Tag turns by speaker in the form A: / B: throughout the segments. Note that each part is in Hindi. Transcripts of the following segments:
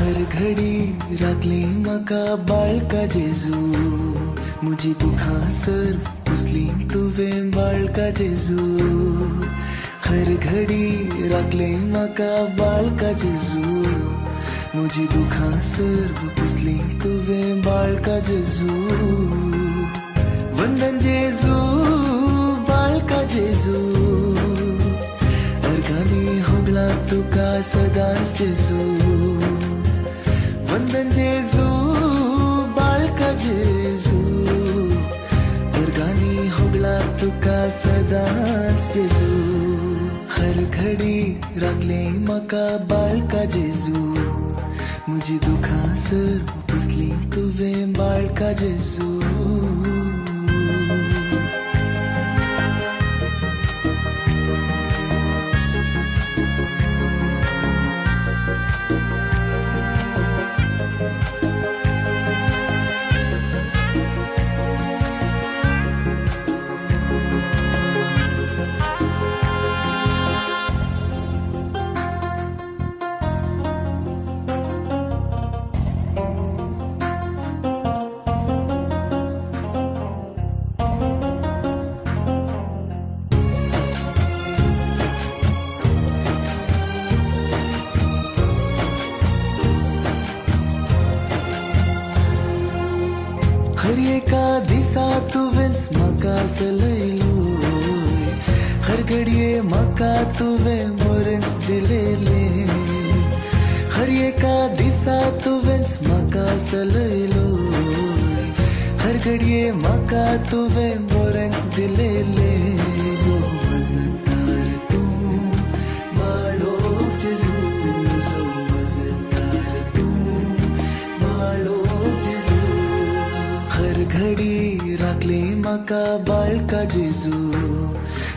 A: राखली म्हाका बाळका जेजू। म्हजी दुखां सर्व पुसली तुवें बाळका जेजू। हर घडी राखले म्हाका बाळका जेजू। म्हजी दुखां सर्व पुसली तुवें बाळका जेजू। वंदन जेजू बाळका जेजू। अर्गानी होगळा तुका सदांच जेजू। अर्गानी होगळा तुका सदांच जेजू। हर घडी म्हाका बाळका जेजू। मुझे दुखा सर पुसली तुवें बाळका जेजू। हर एका दिसा तुवेंच म्हाका सलयलोय हर घडये म्हाका तुवें मोरेंच दिलेले हर एका दिसा तुवेंच म्हाका सलयलोय हर घडये म्हाका घडी राखले म्हाका बाळका जेजू।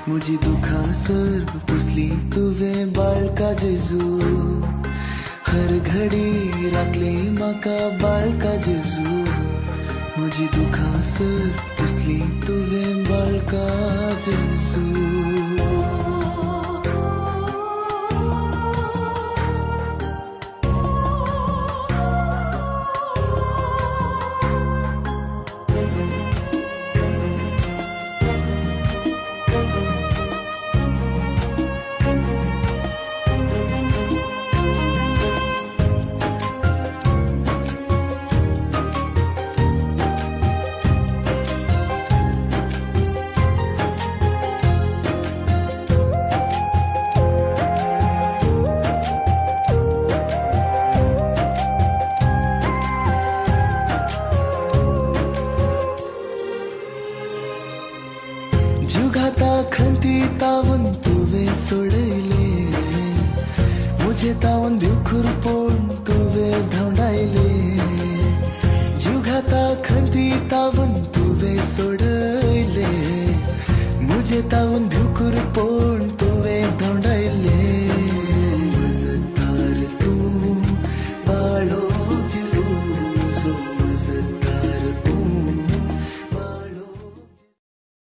A: म्हजी दुखां सर्व पुसली तुवें बाळका जेजू। हर घडी राखले म्हाका बाळका जेजू। म्हजी दुखां सर्व पुसली तुवें बाळका जेजू। जुगाता खंती तावन तुवे सोडले मुझे तावन भिवखुर पोण तुवे धांवडायले जुगाता खंती तावन तुवे सोडले मुझे तावन भिवखुर पोण